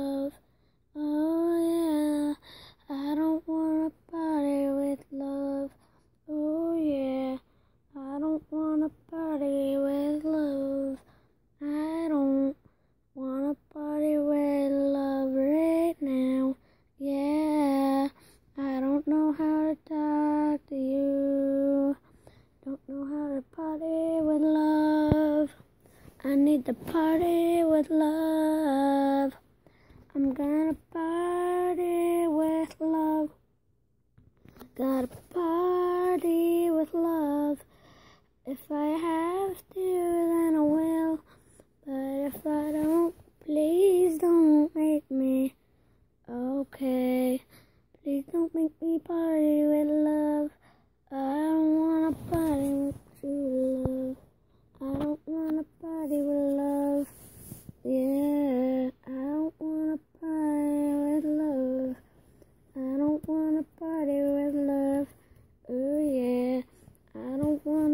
love. Oh, yeah. I don't want a party with love. Oh, yeah. I don't want a party with love. I don't want a party with love right now. Yeah. I don't know how to talk to you. Don't know how to party with love. I need to party with love. I'm gonna party with love. Gotta party with love. If I have to, then I will. But if I don't, please don't make me. Okay. Please don't make me party with love. I don't wanna party with true love. I don't wanna party with love.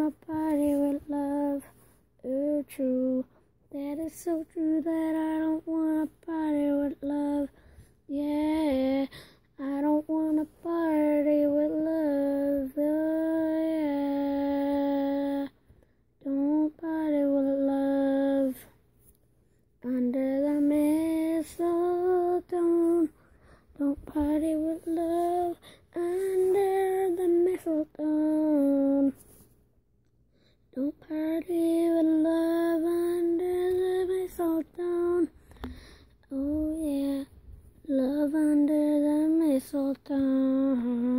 nobody with love you true. That is so true that I don't want a party with love. Yeah, I don't want a party with love. Oh, yeah, don't party with love. Under the mistletoe, don't party with love. castle down.